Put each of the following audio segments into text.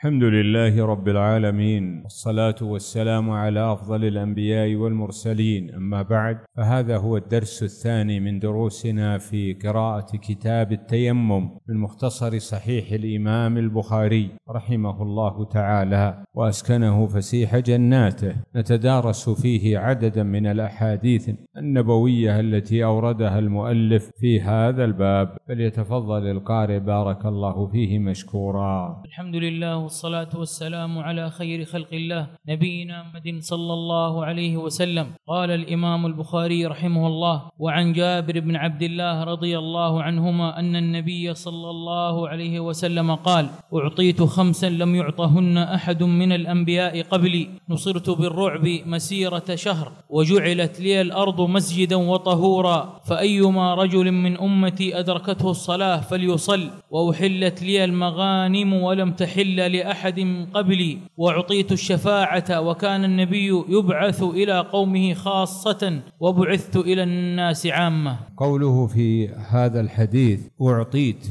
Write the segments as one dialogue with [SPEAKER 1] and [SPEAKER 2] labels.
[SPEAKER 1] الحمد لله رب العالمين والصلاة والسلام على أفضل الأنبياء والمرسلين أما بعد فهذا هو الدرس الثاني من دروسنا في قراءة كتاب التيمم من مختصر صحيح الإمام البخاري رحمه الله تعالى وأسكنه فسيح جناته. نتدارس فيه عددا من الأحاديث النبوية التي أوردها المؤلف في هذا الباب. فليتفضل القارئ بارك الله فيه مشكورا.
[SPEAKER 2] الحمد لله والصلاة والسلام على خير خلق الله نبينا محمد صلى الله عليه وسلم. قال الإمام البخاري رحمه الله وعن جابر بن عبد الله رضي الله عنهما أن النبي صلى الله عليه وسلم قال أعطيت خمسا لم يعطهن أحد من الأنبياء قبلي. نصرت بالرعب مسيرة شهر وجعلت لي الأرض مسجدا وطهورا. فأيما رجل من أمتي أدركته الصلاة فليصل وأحلت لي المغانم ولم تحل لأحد قبلي وأعطيت الشفاعة وكان النبي يبعث إلى قومه خاصة وبعثت إلى الناس عامة.
[SPEAKER 1] قوله في هذا الحديث أعطيت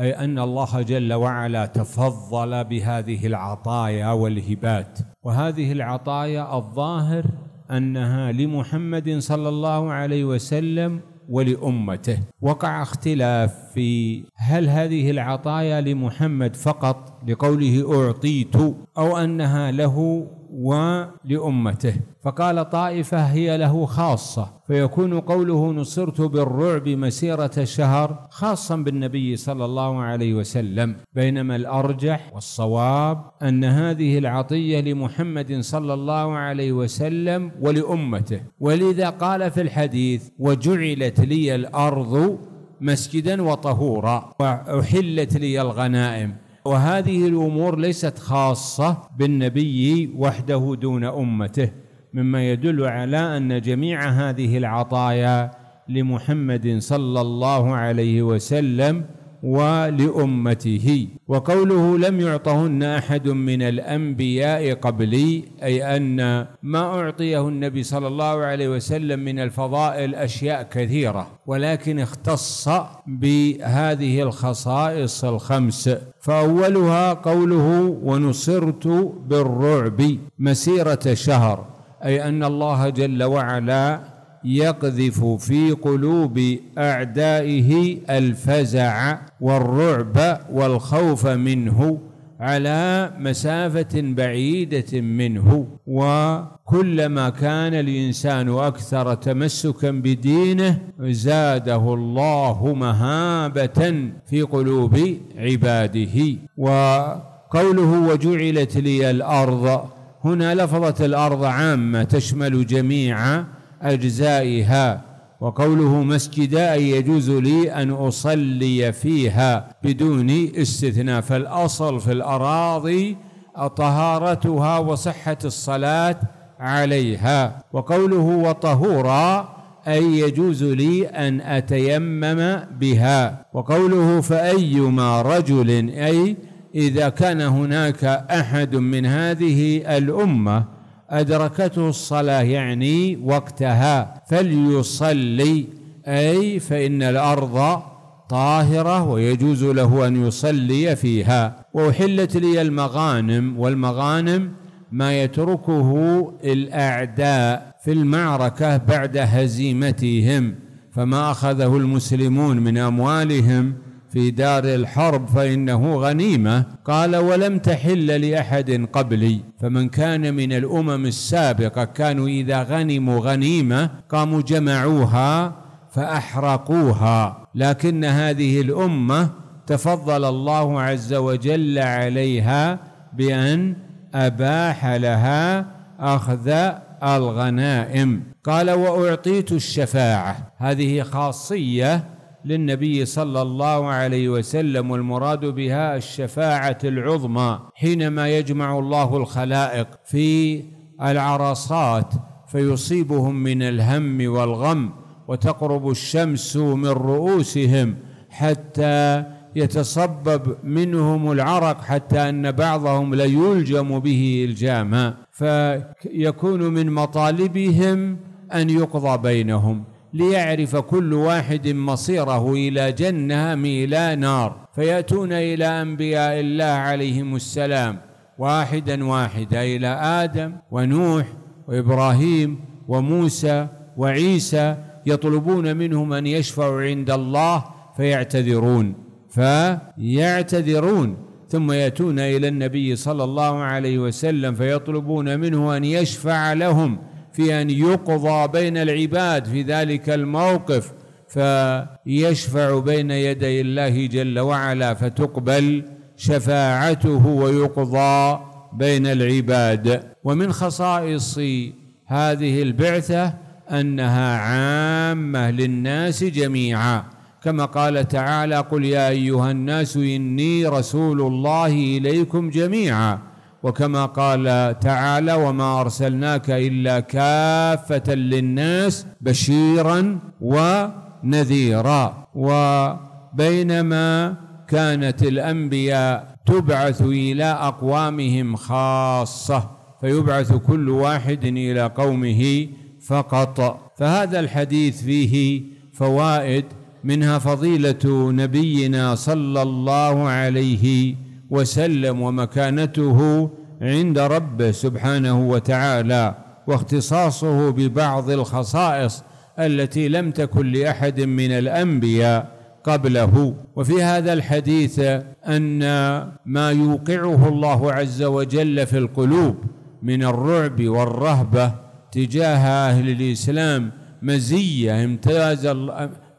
[SPEAKER 1] أي أن الله جل وعلا تفضل بهذه العطايا والهبات. وهذه العطايا الظاهر أنها لمحمد صلى الله عليه وسلم ولأمته. وقع اختلاف في هل هذه العطايا لمحمد فقط لقوله أعطيت أو أنها له ولأمته فقال طائفة هي له خاصة. فيكون قوله نصرت بالرعب مسيرة شهر خاصا بالنبي صلى الله عليه وسلم. بينما الأرجح والصواب أن هذه العطية لمحمد صلى الله عليه وسلم ولأمته. ولذا قال في الحديث وجعلت لي الأرض مسجدا وطهورا وأحلت لي الغنائم وهذه الأمور ليست خاصة بالنبي وحده دون أمته مما يدل على أن جميع هذه العطايا لمحمد صلى الله عليه وسلم ولأمته. وقوله لم يعطهن أحد من الأنبياء قبلي أي أن ما أعطيه النبي صلى الله عليه وسلم من الفضائل أشياء كثيرة ولكن اختص بهذه الخصائص الخمس. فأولها قوله ونصرت بالرعب مسيرة شهر أي أن الله جل وعلا يقذف في قلوب أعدائه الفزع والرعب والخوف منه على مسافة بعيدة منه. وكلما كان الإنسان أكثر تمسكا بدينه زاده الله مهابة في قلوب عباده. وقوله وجعلت لي الأرض. هنا لفظة الأرض عامة تشمل جميع أجزائها وقوله مسجدا أي يجوز لي أن أصلي فيها بدون استثناء فالأصل في الأراضي طهارتها وصحة الصلاة عليها. وقوله وطهورا أي يجوز لي أن أتيمم بها. وقوله فأيما رجل أي إذا كان هناك أحد من هذه الأمة أدركته الصلاة يعني وقتها فليصلي أي فإن الأرض طاهرة ويجوز له أن يصلي فيها. وأحلت لي المغانم والمغانم ما يتركه الأعداء في المعركة بعد هزيمتهم فما أخذه المسلمون من أموالهم في دار الحرب فإنه غنيمة. قال ولم تحل لأحد قبلي. فمن كان من الأمم السابقة كانوا إذا غنموا غنيمة قاموا جمعوها فأحرقوها. لكن هذه الأمة تفضل الله عز وجل عليها بأن أباح لها أخذ الغنائم. قال وأعطيت الشفاعة. هذه خاصية للنبي صلى الله عليه وسلم والمراد بها الشفاعة العظمى حينما يجمع الله الخلائق في العرصات فيصيبهم من الهم والغم وتقرب الشمس من رؤوسهم حتى يتصبب منهم العرق حتى أن بعضهم ليلجم به إلجاما فيكون من مطالبهم أن يقضى بينهم. ليعرف كل واحد مصيره إلى جنة أم إلى نار. فيأتون إلى أنبياء الله عليهم السلام واحدا واحدا إلى آدم ونوح وإبراهيم وموسى وعيسى يطلبون منهم أن يشفعوا عند الله فيعتذرون. فيعتذرون. ثم يأتون إلى النبي صلى الله عليه وسلم فيطلبون منه أن يشفع لهم. في أن يقضى بين العباد في ذلك الموقف فيشفع بين يدي الله جل وعلا فتقبل شفاعته ويقضى بين العباد. ومن خصائص هذه البعثة أنها عامة للناس جميعا. كما قال تعالى قل يا أيها الناس إني رسول الله إليكم جميعا. وكما قال تعالى وما أرسلناك إلا كافة للناس بشيرا ونذيرا وبينما كانت الأنبياء تبعث إلى أقوامهم خاصة فيبعث كل واحد إلى قومه فقط فهذا الحديث فيه فوائد منها فضيلة نبينا صلى الله عليه وسلم ومكانته عند ربه سبحانه وتعالى واختصاصه ببعض الخصائص التي لم تكن لأحد من الأنبياء قبله. وفي هذا الحديث أن ما يوقعه الله عز وجل في القلوب من الرعب والرهبة تجاه أهل الإسلام مزية امتاز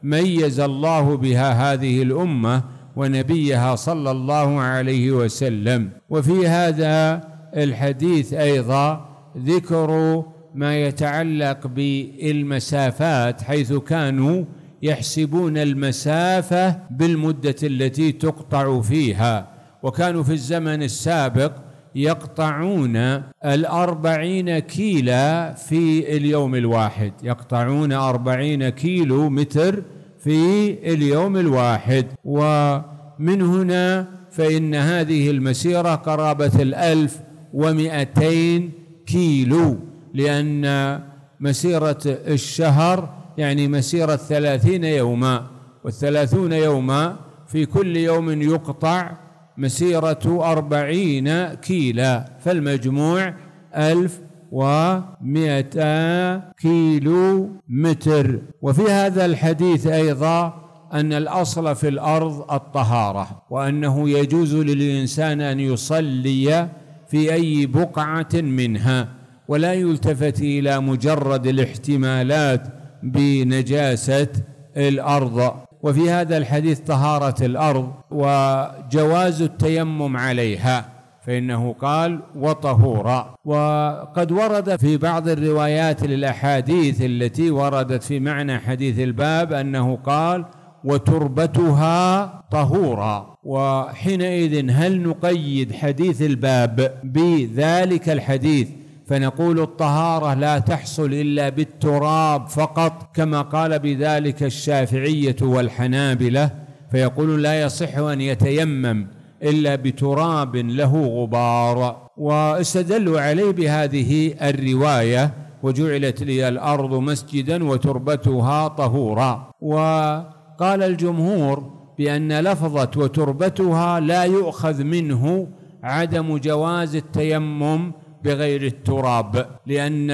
[SPEAKER 1] ميز الله بها هذه الأمة ونبيها صلى الله عليه وسلم. وفي هذا الحديث أيضا ذكر ما يتعلق بالمسافات حيث كانوا يحسبون المسافة بالمدة التي تقطع فيها. وكانوا في الزمن السابق يقطعون الأربعين كيلا في اليوم الواحد. يقطعون أربعين كيلو متر في اليوم الواحد. ومن هنا فإن هذه المسيرة قرابة الألف ومئتين كيلو لأن مسيرة الشهر يعني مسيرة ثلاثين يوما. والثلاثون يوما في كل يوم يقطع مسيرة أربعين كيلا. فالمجموع ألف ومئتا كيلو متر وفي هذا الحديث أيضا أن الأصل في الأرض الطهارة وأنه يجوز للإنسان أن يصلي في أي بقعة منها ولا يلتفت إلى مجرد الاحتمالات بنجاسة الأرض. وفي هذا الحديث طهارة الأرض وجواز التيمم عليها. فإنه قال وطهورا. وقد ورد في بعض الروايات للأحاديث التي وردت في معنى حديث الباب أنه قال وتربتها طهورا. وحينئذ هل نقيد حديث الباب بذلك الحديث فنقول الطهارة لا تحصل إلا بالتراب فقط كما قال بذلك الشافعية والحنابلة فيقول لا يصح أن يتيمم إلا بتراب له غبار واستدلوا عليه بهذه الرواية وجعلت لي الأرض مسجدا وتربتها طهورا. وقال الجمهور بأن لفظة وتربتها لا يؤخذ منه عدم جواز التيمم بغير التراب لأن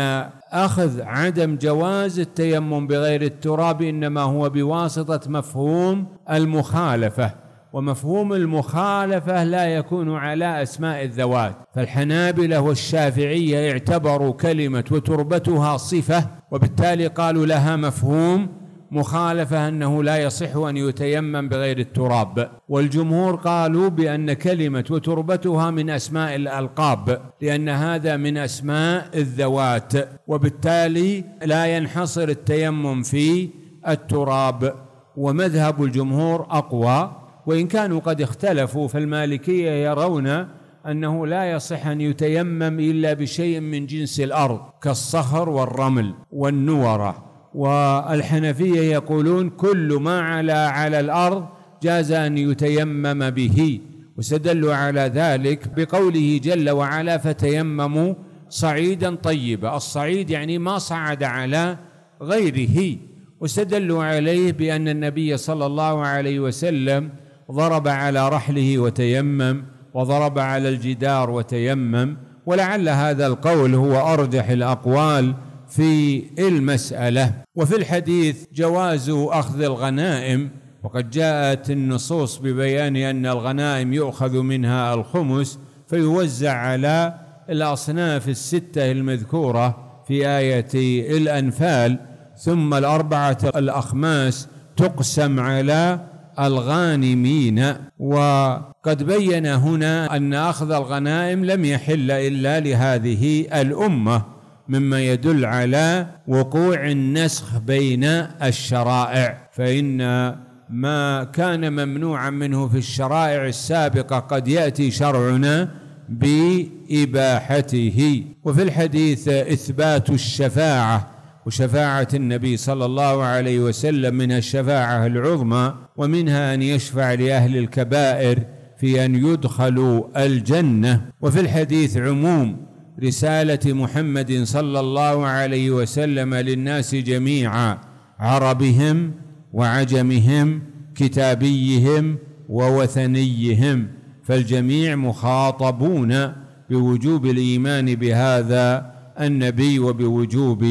[SPEAKER 1] أخذ عدم جواز التيمم بغير التراب إنما هو بواسطة مفهوم المخالفة. ومفهوم المخالفة لا يكون على أسماء الذوات. فالحنابلة والشافعية اعتبروا كلمة وتربتها صفة وبالتالي قالوا لها مفهوم مخالفة أنه لا يصح أن يتيمم بغير التراب. والجمهور قالوا بأن كلمة وتربتها من أسماء الألقاب لأن هذا من أسماء الذوات وبالتالي لا ينحصر التيمم في التراب. ومذهب الجمهور أقوى وإن كانوا قد اختلفوا فالمالكية يرون أنه لا يصح أن يتيمم إلا بشيء من جنس الأرض كالصخر والرمل والنورة. والحنفية يقولون كل ما على على الأرض جاز أن يتيمم به. واستدلوا على ذلك بقوله جل وعلا فتيمموا صعيدا طيبا الصعيد يعني ما صعد على غيره. واستدلوا عليه بأن النبي صلى الله عليه وسلم ضرب على رحله وتيمم وضرب على الجدار وتيمم ولعل هذا القول هو أرجح الأقوال في المسألة. وفي الحديث جواز أخذ الغنائم وقد جاءت النصوص ببيان أن الغنائم يؤخذ منها الخمس فيوزع على الأصناف الستة المذكورة في آية الأنفال ثم الأربعة الأخماس تقسم على الغانمين. وقد بين هنا أن أخذ الغنائم لم يحل إلا لهذه الأمة مما يدل على وقوع النسخ بين الشرائع. فإن ما كان ممنوعا منه في الشرائع السابقة قد يأتي شرعنا بإباحته. وفي الحديث إثبات الشفاعة وشفاعة النبي صلى الله عليه وسلم من الشفاعة العظمى ومنها أن يشفع لأهل الكبائر في أن يدخلوا الجنة. وفي الحديث عموم رسالة محمد صلى الله عليه وسلم للناس جميعا عربهم وعجمهم كتابيهم ووثنيهم. فالجميع مخاطبون بوجوب الإيمان بهذا النبي وبوجوب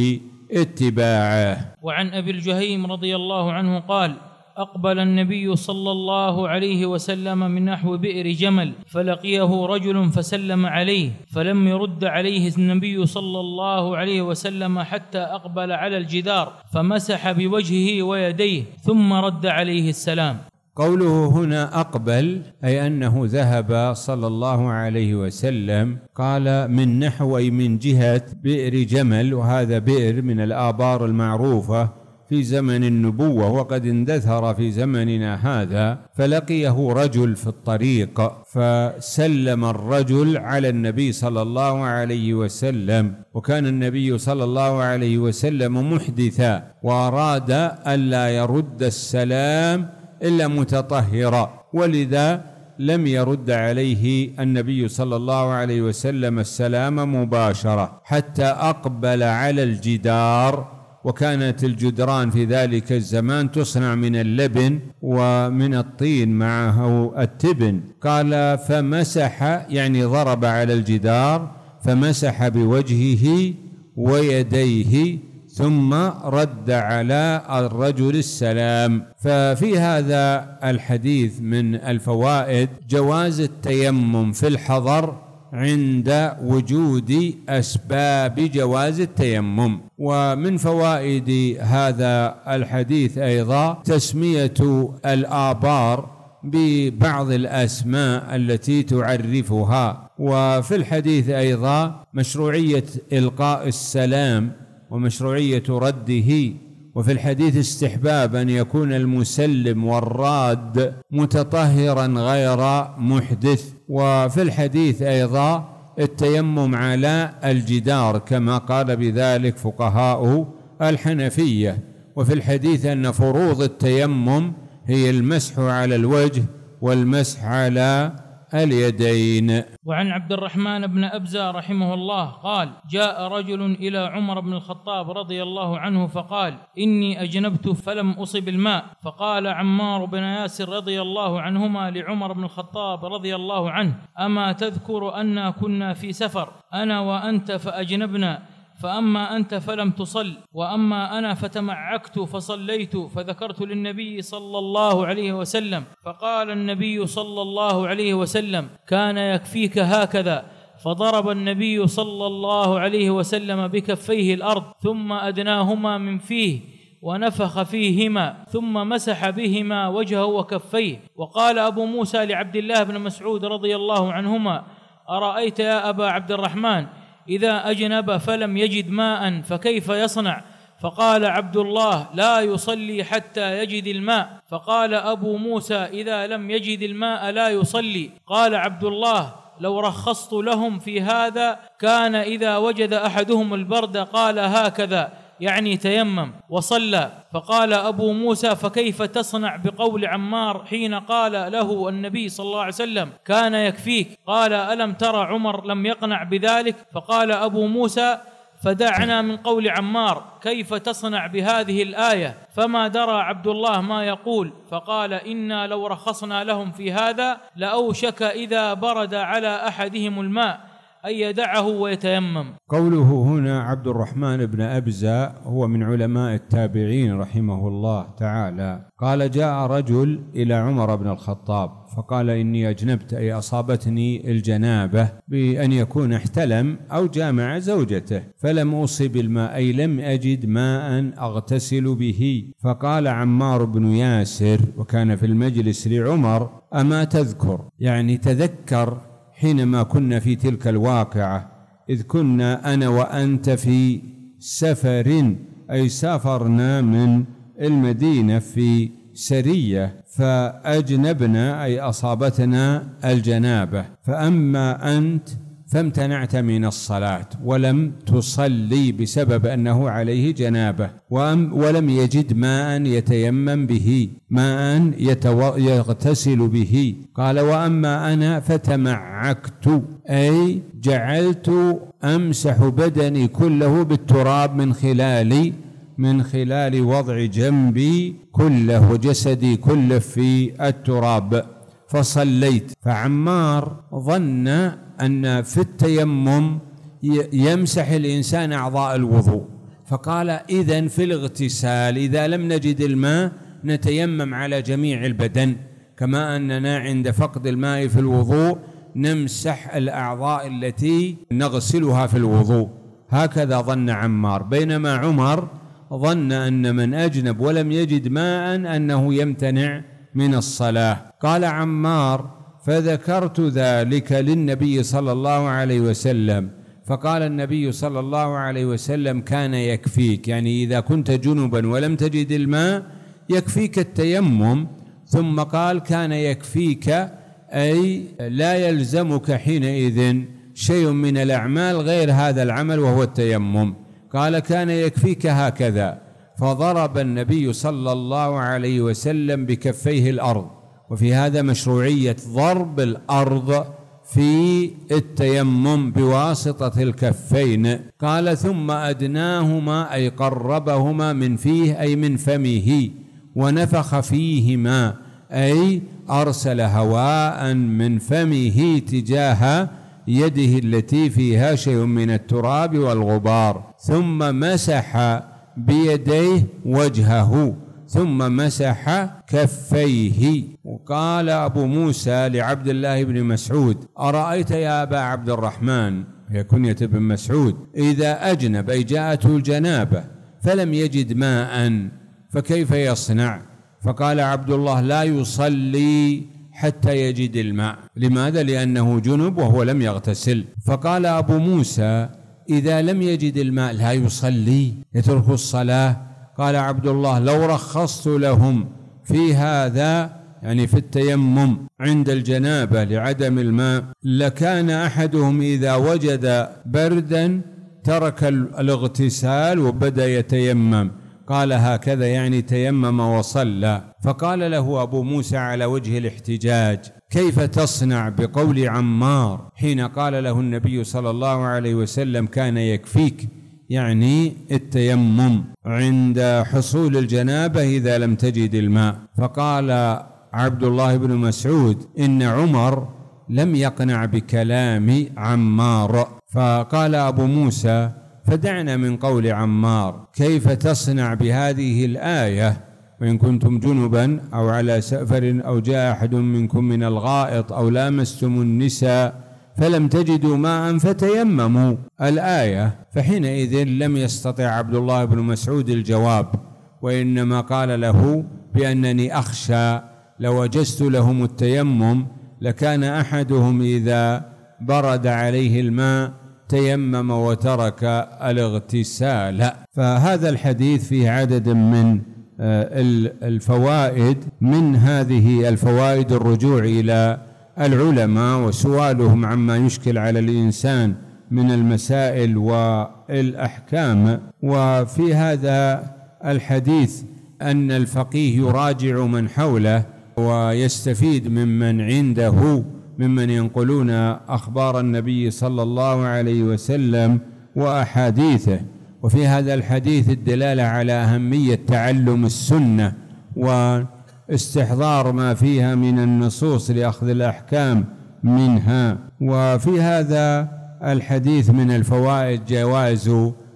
[SPEAKER 1] اتباعه.
[SPEAKER 2] وعن أبي الجهيم رضي الله عنه قال أقبل النبي صلى الله عليه وسلم من نحو بئر جمل فلقيه رجل فسلم عليه فلم يرد عليه النبي صلى الله عليه وسلم حتى أقبل على الجدار فمسح بوجهه ويديه ثم رد عليه السلام.
[SPEAKER 1] قوله هنا أقبل أي أنه ذهب صلى الله عليه وسلم قال من نحو من جهة بئر جمل وهذا بئر من الآبار المعروفة في زمن النبوة وقد اندثر في زمننا هذا فلقيه رجل في الطريق فسلم الرجل على النبي صلى الله عليه وسلم وكان النبي صلى الله عليه وسلم محدثا وأراد ألا يرد السلام إلا متطهرا ولذا لم يرد عليه النبي صلى الله عليه وسلم السلام مباشرة حتى أقبل على الجدار وكانت الجدران في ذلك الزمان تصنع من اللبن ومن الطين معه التبن. قال فمسح يعني ضرب على الجدار فمسح بوجهه ويديه ثم رد على الرجل السلام. ففي هذا الحديث من الفوائد جواز التيمم في الحضر عند وجود أسباب جواز التيمم. ومن فوائد هذا الحديث أيضا تسمية الآبار ببعض الأسماء التي تعرفها. وفي الحديث أيضا مشروعية إلقاء السلام ومشروعية رده وفي الحديث استحباب أن يكون المسلم والراد متطهرا غير محدث. وفي الحديث أيضا التيمم على الجدار كما قال بذلك فقهاء الحنفية. وفي الحديث أن فروض التيمم هي المسح على الوجه والمسح على اليدين.
[SPEAKER 2] وعن عبد الرحمن بن أبزة رحمه الله قال جاء رجل إلى عمر بن الخطاب رضي الله عنه فقال إني أجنبت فلم أصب الماء. فقال عمار بن ياسر رضي الله عنهما لعمر بن الخطاب رضي الله عنه أما تذكر أنا كنا في سفر أنا وأنت فأجنبنا. فأما أنت فلم تصل وأما أنا فتمعكت فصليت فذكرت للنبي صلى الله عليه وسلم فقال النبي صلى الله عليه وسلم كان يكفيك هكذا. فضرب النبي صلى الله عليه وسلم بكفيه الأرض ثم أدناهما من فيه ونفخ فيهما ثم مسح بهما وجهه وكفيه. وقال أبو موسى لعبد الله بن مسعود رضي الله عنهما أرأيت يا أبا عبد الرحمن؟ إذا أجنب فلم يجد ماء فكيف يصنع؟ فقال عبد الله لا يصلي حتى يجد الماء. فقال أبو موسى إذا لم يجد الماء لا يصلي. قال عبد الله لو رخصت لهم في هذا كان إذا وجد أحدهم البرد قال هكذا. يعني تيمم وصلى. فقال أبو موسى فكيف تصنع بقول عمار حين قال له النبي صلى الله عليه وسلم كان يكفيك قال ألم ترى عمر لم يقنع بذلك؟ فقال أبو موسى فدعنا من قول عمار كيف تصنع بهذه الآية؟ فما درى عبد الله ما يقول؟ فقال إنا لو رخصنا لهم في هذا لأوشك إذا برد على أحدهم الماء. أن يدعه ويتيمم.
[SPEAKER 1] قوله هنا عبد الرحمن بن أبزة هو من علماء التابعين رحمه الله تعالى. قال جاء رجل إلى عمر بن الخطاب فقال إني أجنبت أي أصابتني الجنابة بأن يكون احتلم أو جامع زوجته فلم أصب الماء أي لم أجد ماء أغتسل به. فقال عمار بن ياسر وكان في المجلس لعمر أما تذكر؟ يعني تذكر حينما كنا في تلك الواقعة إذ كنا أنا وأنت في سفر أي سافرنا من المدينة في سرية فأجنبنا أي أصابتنا الجنابة. فأما أنت فامتنعت من الصلاة ولم تصلي بسبب أنه عليه جنابة ولم يجد ماء يتيمم به ماء يغتسل به. قال وأما أنا فتمعكت أي جعلت أمسح بدني كله بالتراب من خلال من خلال وضع جنبي كله وجسدي كله في التراب فصليت. فعمار ظن أن في التيمم يمسح الإنسان أعضاء الوضوء. فقال إذا في الاغتسال إذا لم نجد الماء نتيمم على جميع البدن. كما أننا عند فقد الماء في الوضوء نمسح الأعضاء التي نغسلها في الوضوء. هكذا ظن عمار. بينما عمر ظن أن من أجنب ولم يجد ماء أنه يمتنع من الصلاة. قال عمار فذكرت ذلك للنبي صلى الله عليه وسلم. فقال النبي صلى الله عليه وسلم كان يكفيك. يعني إذا كنت جنبا ولم تجد الماء يكفيك التيمم. ثم قال كان يكفيك أي لا يلزمك حينئذ شيء من الأعمال غير هذا العمل وهو التيمم. قال كان يكفيك هكذا. فضرب النبي صلى الله عليه وسلم بكفيه الأرض. وفي هذا مشروعية ضرب الأرض في التيمم بواسطة الكفين. قال ثم أدناهما أي قربهما من فيه أي من فمه ونفخ فيهما أي أرسل هواء من فمه تجاه يده التي فيها شيء من التراب والغبار ثم مسح بيديه وجهه. ثم مسح كفيه. وقال أبو موسى لعبد الله بن مسعود أرأيت يا أبا عبد الرحمن؟ هي كنية ابن مسعود. إذا أجنب أي جاءته الجنابة فلم يجد ماء فكيف يصنع؟ فقال عبد الله لا يصلي حتى يجد الماء. لماذا؟ لأنه جنب وهو لم يغتسل. فقال أبو موسى إذا لم يجد الماء لا يصلي يترك الصلاة. قال عبد الله لو رخصت لهم في هذا يعني في التيمم عند الجنابة لعدم الماء لكان أحدهم إذا وجد بردا ترك الاغتسال وبدأ يتيمم. قال هكذا يعني تيمم وصلى. فقال له أبو موسى على وجه الاحتجاج كيف تصنع بقول عمار؟ حين قال له النبي صلى الله عليه وسلم كان يكفيك. يعني التيمم عند حصول الجنابة إذا لم تجد الماء. فقال عبد الله بن مسعود إن عمر لم يقنع بكلام عمار. فقال أبو موسى فدعنا من قول عمار كيف تصنع بهذه الآية؟ وإن كنتم جنبا أو على سفر أو جاء أحد منكم من الغائط أو لامستم النساء فلم تجدوا ماء فتيمموا. الآية فحينئذ لم يستطع عبد الله بن مسعود الجواب وإنما قال له بأنني أخشى لو أجزت لهم التيمم لكان أحدهم إذا برد عليه الماء تيمم وترك الاغتسال. فهذا الحديث فيه عدد من آه، الفوائد من هذه الفوائد الرجوع إلى العلماء وسؤالهم عما يشكل على الإنسان من المسائل والأحكام. وفي هذا الحديث أن الفقيه يراجع من حوله ويستفيد ممن عنده ممن ينقلون أخبار النبي صلى الله عليه وسلم وأحاديثه. وفي هذا الحديث الدلالة على أهمية تعلم السنة واستحضار ما فيها من النصوص لأخذ الأحكام منها. وفي هذا الحديث من الفوائد جواز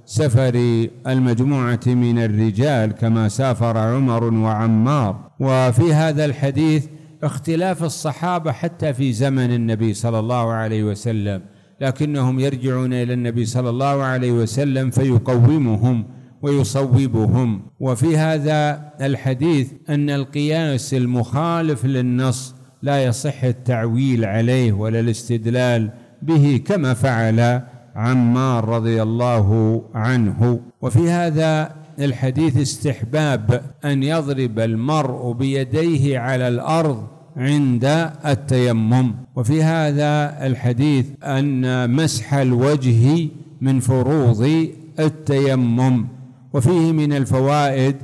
[SPEAKER 1] سفر المجموعة من الرجال كما سافر عمر وعمار. وفي هذا الحديث اختلاف الصحابة حتى في زمن النبي صلى الله عليه وسلم لكنهم يرجعون إلى النبي صلى الله عليه وسلم فيقومهم ويصوبهم. وفي هذا الحديث أن القياس المخالف للنص لا يصح التعويل عليه ولا الاستدلال به كما فعل عمار رضي الله عنه. وفي هذا الحديث استحباب أن يضرب المرء بيديه على الأرض عند التيمم. وفي هذا الحديث أن مسح الوجه من فروض التيمم. وفيه من الفوائد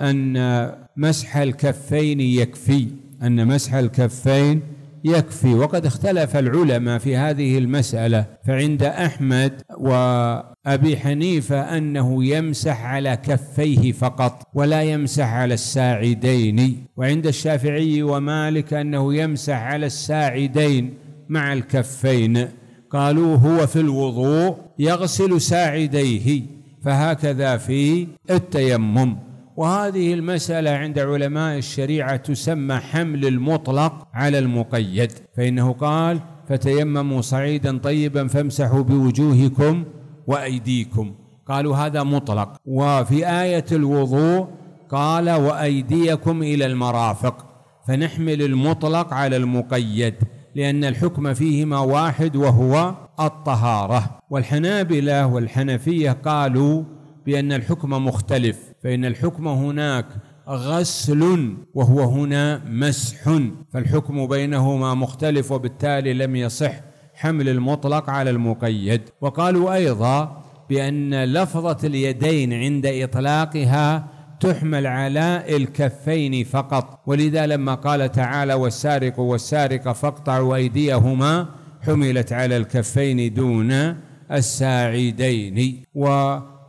[SPEAKER 1] أن مسح الكفين يكفي أن مسح الكفين يكفي. وقد اختلف العلماء في هذه المسألة فعند أحمد وأبي حنيفة أنه يمسح على كفيه فقط ولا يمسح على الساعدين. وعند الشافعي ومالك أنه يمسح على الساعدين مع الكفين. قالوا هو في الوضوء يغسل ساعديه. فهكذا في التيمم. وهذه المسألة عند علماء الشريعة تسمى حمل المطلق على المقيد. فإنه قال فتيمموا صعيدا طيبا فامسحوا بوجوهكم وأيديكم. قالوا هذا مطلق. وفي آية الوضوء قال وأيديكم إلى المرافق. فنحمل المطلق على المقيد لأن الحكم فيهما واحد وهو الطهارة. والحنابلة والحنفية قالوا بأن الحكم مختلف فإن الحكم هناك غسل وهو هنا مسح. فالحكم بينهما مختلف وبالتالي لم يصح حمل المطلق على المقيد. وقالوا أيضا بأن لفظة اليدين عند إطلاقها تحمل على الكفين فقط. ولذا لما قال تعالى والسارق والسارقة فاقطعوا أيديهما حملت على الكفين دون الساعدين. و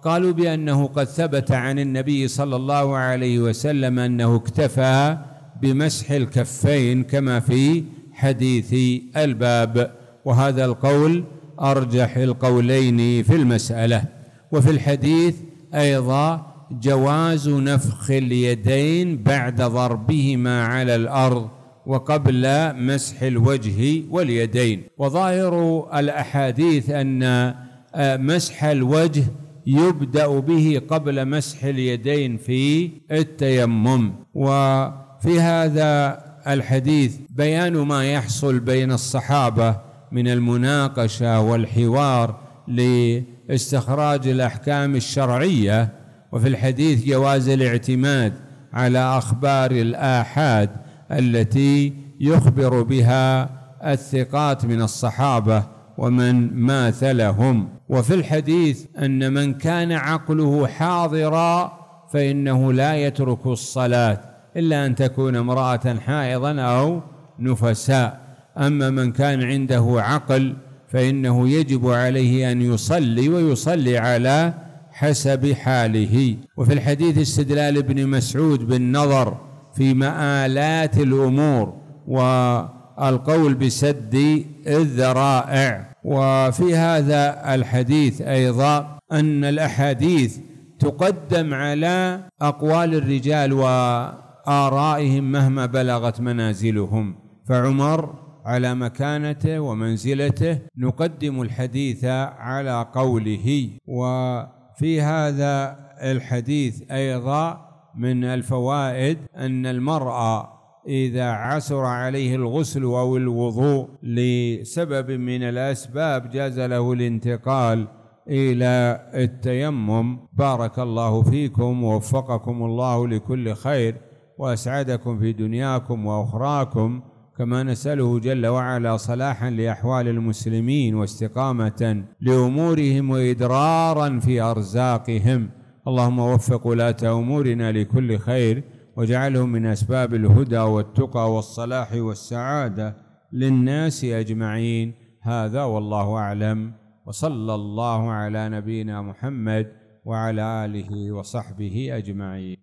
[SPEAKER 1] قالوا بأنه قد ثبت عن النبي صلى الله عليه وسلم أنه اكتفى بمسح الكفين كما في حديث الباب. وهذا القول أرجح القولين في المسألة. وفي الحديث أيضا جواز نفخ اليدين بعد ضربهما على الأرض وقبل مسح الوجه واليدين. وظاهر الأحاديث أن مسح الوجه يبدأ به قبل مسح اليدين في التيمم. وفي هذا الحديث بيان ما يحصل بين الصحابة من المناقشة والحوار لاستخراج الأحكام الشرعية. وفي الحديث جواز الاعتماد على أخبار الآحاد التي يخبر بها الثقات من الصحابة ومن ماثلهم. وفي الحديث أن من كان عقله حاضرا فإنه لا يترك الصلاة إلا أن تكون امرأة حائضا أو نفساء. أما من كان عنده عقل فإنه يجب عليه أن يصلي ويصلي على حسب حاله. وفي الحديث استدلال ابن مسعود بالنظر في مآلات الأمور والقول بسد الذرائع. وفي هذا الحديث أيضا أن الأحاديث تقدم على أقوال الرجال وآرائهم مهما بلغت منازلهم. فعمر على مكانته ومنزلته نقدم الحديث على قوله. وفي هذا الحديث أيضا من الفوائد أن المرأة إذا عسر عليه الغسل أو الوضوء لسبب من الأسباب جاز له الانتقال إلى التيمم. بارك الله فيكم ووفقكم الله لكل خير وأسعدكم في دنياكم وأخراكم كما نسأله جل وعلا صلاحا لأحوال المسلمين واستقامة لأمورهم وإدرارا في أرزاقهم. اللهم وفق ولاة أمورنا لكل خير واجعلهم من أسباب الهدى والتقى والصلاح والسعادة للناس أجمعين. هذا والله أعلم. وصلى الله على نبينا محمد وعلى آله وصحبه أجمعين.